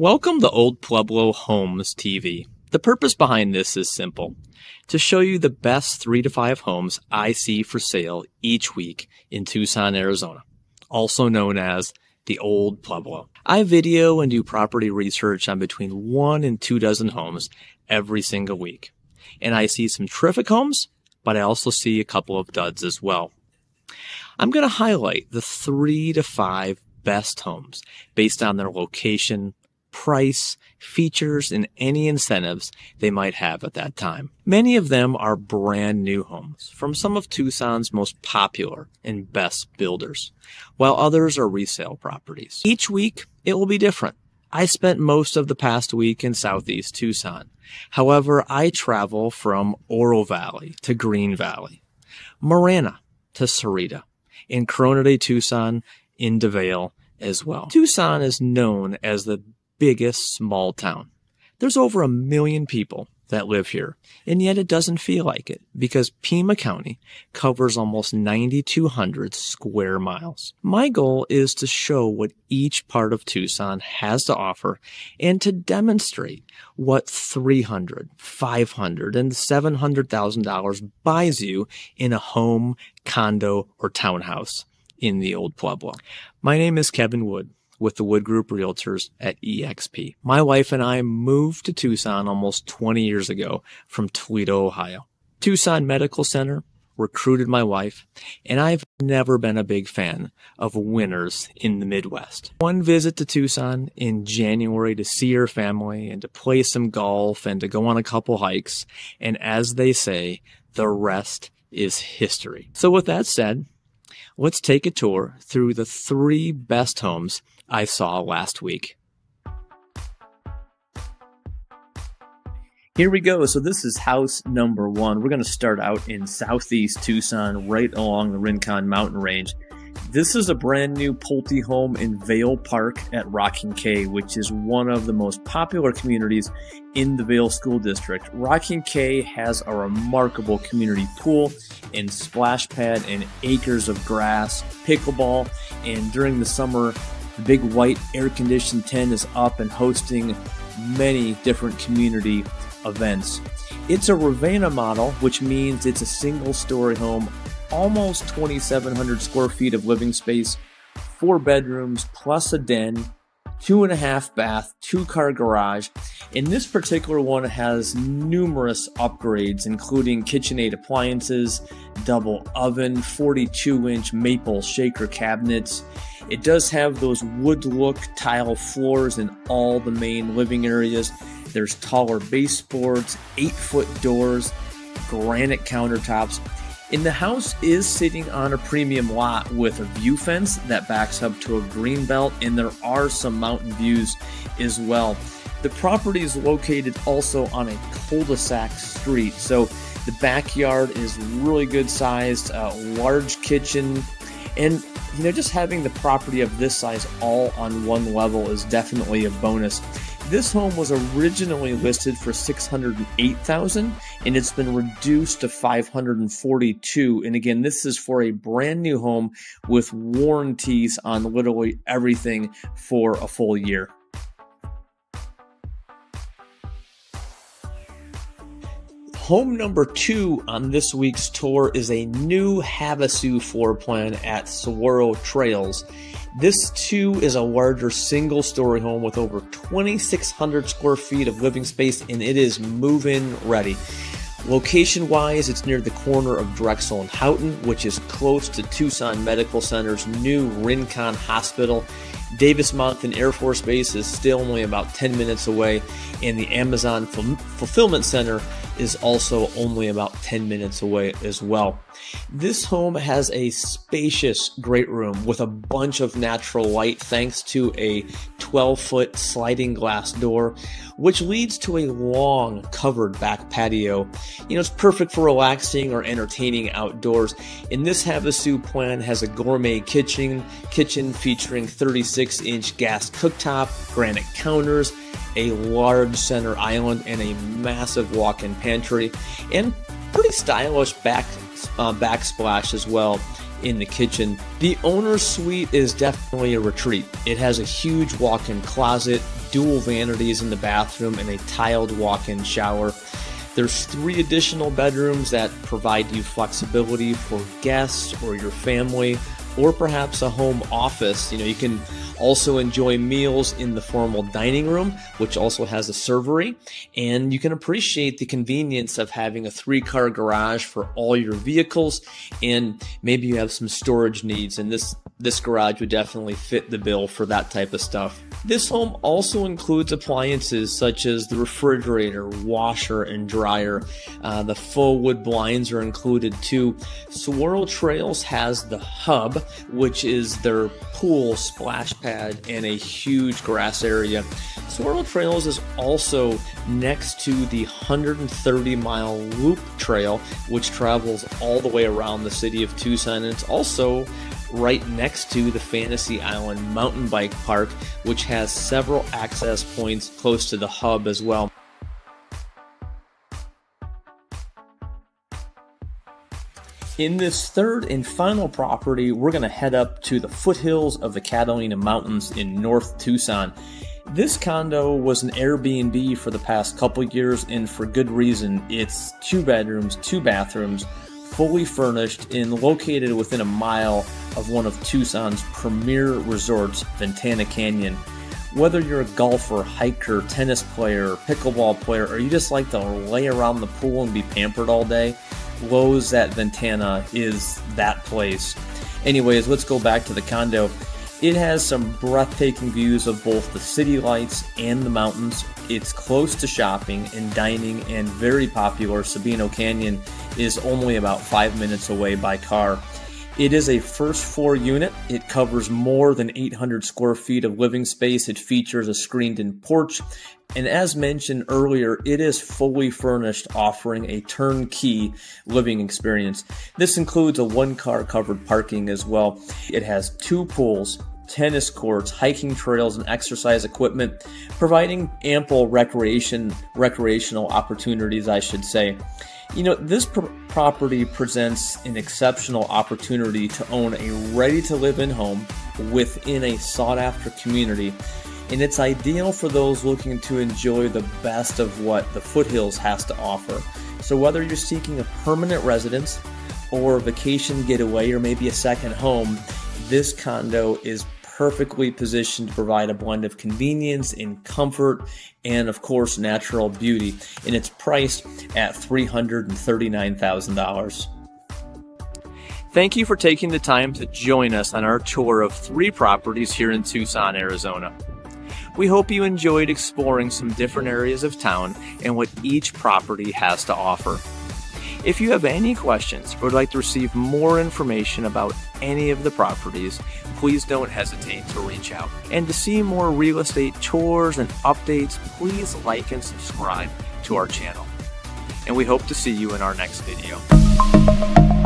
Welcome to Old Pueblo Homes TV. The purpose behind this is simple to show you the best three to five homes I see for sale each week in Tucson, Arizona, also known as the Old Pueblo. I video and do property research on between one and two dozen homes every single week. And I see some terrific homes, but I also see a couple of duds as well. I'm going to highlight the three to five best homes based on their location, price, features, and any incentives they might have at that time. Many of them are brand new homes from some of Tucson's most popular and best builders, while others are resale properties. Each week, it will be different. I spent most of the past week in southeast Tucson. However, I travel from Oro Valley to Green Valley, Marana to Sahuarita, and Corona de Tucson in DeVale as well. Tucson is known as the biggest small town. There's over a million people that live here, and yet it doesn't feel like it because Pima County covers almost 9,200 square miles. My goal is to show what each part of Tucson has to offer and to demonstrate what $300, $500, and $700,000 buys you in a home, condo, or townhouse in the Old Pueblo. My name is Kevin Wood with the Wood Group Realtors at EXP. My wife and I moved to Tucson almost 20 years ago from Toledo, Ohio. Tucson Medical Center recruited my wife, and I've never been a big fan of winters in the Midwest. One visit to Tucson in January to see her family and to play some golf and to go on a couple hikes, and as they say, the rest is history. So with that said, let's take a tour through the three best homes I saw last week. Here we go. So this is house number one. We're going to start out in southeast Tucson, right along the Rincon mountain range. This is a brand new Pulte home in Vail Parke at Rocking K, which is one of the most popular communities in the Vail School District. Rocking K has a remarkable community pool and splash pad and acres of grass, pickleball, and during the summer, the big white air conditioned tent is up and hosting many different community events. It's a Rivanna model, which means it's a single story home, almost 2,700 square feet of living space, four bedrooms plus a den, two and a half bath, two car garage. And this particular one has numerous upgrades, including KitchenAid appliances, double oven, 42 inch maple shaker cabinets. It does have those wood look tile floors in all the main living areas. There's taller baseboards, eight foot doors, granite countertops. And the house is sitting on a premium lot with a view fence that backs up to a green belt, and there are some mountain views as well. The property is located also on a cul-de-sac street, so the backyard is really good sized, uh, large kitchen, and you know just having the property of this size all on one level is definitely a bonus. This home was originally listed for 608,000 and it's been reduced to 542 and again this is for a brand new home with warranties on literally everything for a full year. Home number two on this week's tour is a new Havasu floor plan at Saguaro Trails. This too is a larger single story home with over 2,600 square feet of living space and it is move in ready. Location wise, it's near the corner of Drexel and Houghton, which is close to Tucson Medical Center's new Rincon Hospital. Davis Monthan Air Force Base is still only about 10 minutes away, and the Amazon Fulfillment Center is also only about 10 minutes away as well. This home has a spacious great room with a bunch of natural light thanks to a 12 foot sliding glass door, which leads to a long covered back patio. You know, it's perfect for relaxing or entertaining outdoors. And this Havasu plan has a gourmet kitchen, kitchen featuring 36 inch gas cooktop, granite counters, a large center island, and a massive walk in pantry, and pretty stylish back uh, backsplash as well. In the kitchen. The owner's suite is definitely a retreat. It has a huge walk in closet, dual vanities in the bathroom, and a tiled walk in shower. There's three additional bedrooms that provide you flexibility for guests or your family or perhaps a home office. You know, you can also enjoy meals in the formal dining room, which also has a servery, and you can appreciate the convenience of having a three car garage for all your vehicles, and maybe you have some storage needs, and this this garage would definitely fit the bill for that type of stuff. This home also includes appliances such as the refrigerator, washer, and dryer. Uh, the faux wood blinds are included too. Saguaro Trails has the hub, which is their pool, splash pad, and a huge grass area. Saguaro Trails is also next to the 130 mile loop trail, which travels all the way around the city of Tucson. And it's also right next to the Fantasy Island Mountain Bike Park, which has several access points close to the hub as well. In this third and final property, we're going to head up to the foothills of the Catalina Mountains in North Tucson. This condo was an Airbnb for the past couple years, and for good reason. It's two bedrooms, two bathrooms, fully furnished, and located within a mile of one of Tucson's premier resorts, Ventana Canyon. Whether you're a golfer, hiker, tennis player, pickleball player, or you just like to lay around the pool and be pampered all day, Loews at Ventana is that place. Anyways, let's go back to the condo. It has some breathtaking views of both the city lights and the mountains. It's close to shopping and dining, and very popular. Sabino Canyon is only about five minutes away by car. It is a first floor unit. It covers more than 800 square feet of living space. It features a screened in porch. And as mentioned earlier, it is fully furnished, offering a turnkey living experience. This includes a one car covered parking as well. It has two pools, tennis courts, hiking trails, and exercise equipment, providing ample recreation recreational opportunities, I should say. You know, this pr- property presents an exceptional opportunity to own a ready to live in home within a sought after community, and it's ideal for those looking to enjoy the best of what the foothills has to offer. So, whether you're seeking a permanent residence or a vacation getaway or maybe a second home, this condo is perfectly positioned to provide a blend of convenience and comfort and, of course, natural beauty. And it's priced at $339,000. Thank you for taking the time to join us on our tour of three properties here in Tucson, Arizona. We hope you enjoyed exploring some different areas of town and what each property has to offer. If you have any questions or would like to receive more information about any of the properties, please don't hesitate to reach out. And to see more real estate tours and updates, please like and subscribe to our channel. And we hope to see you in our next video.